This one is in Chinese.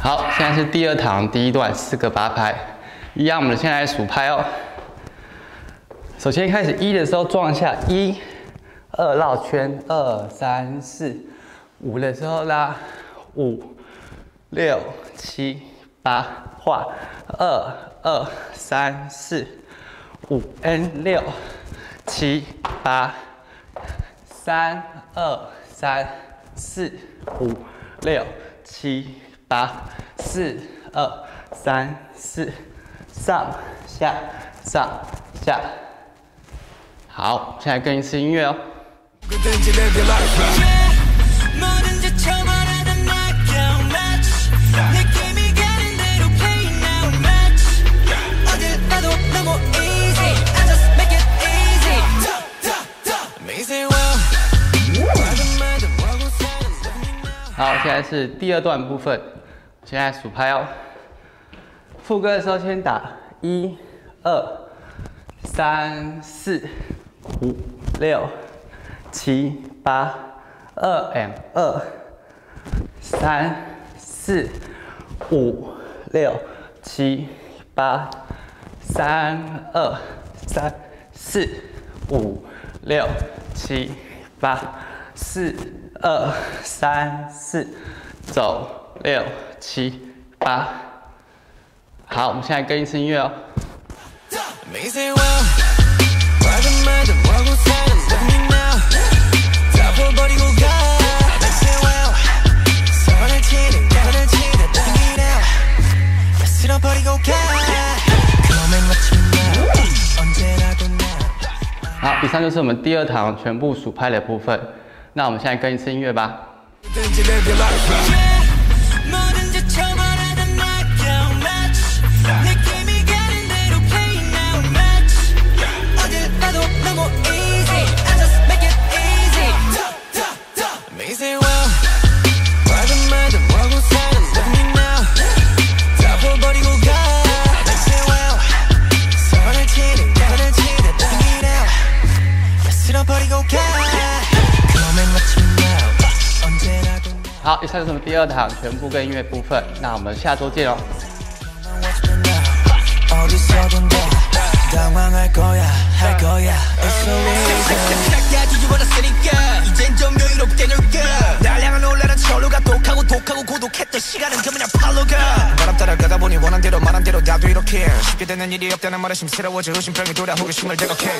好，现在是第二堂第一段四个八拍，一样，我们先来数拍哦。首先开始一的时候撞一下一，二绕圈，二三四，五的时候拉。五六七八画，二二三四五 n 六七八，三二三四五六七。八四二三四，上下上下，好，现在跟一次音乐哦。好，现在是第二段部分。现在数拍哦，副歌的时候先打一、二、三、四、五、六、七、八，二 M 二、三、四、五、六、七、八，三二三四五六七八，四二三四，走六。七八，好，我们现在跟一次音乐哦。好，以上就是我们第二堂全部数拍的部分。那我们现在跟一次音乐吧。好，以上就是我们第二堂全部跟音乐部分，那我们下周见喽。 어디서든 당황할 거야 할 거야 It's so easy 착착착 뒤집어놨으니까 이젠 좀 여유롭게 놀까 날 향한 올라란 철로가 독하고 독하고 고독했던 시간은 그냥 팔로가 바람 따라가다 보니 원한 대로 말한 대로 나도 이렇게 쉽게 되는 일이 없다는 말에 심스러워져 의심병이 돌아 호기심을 대각해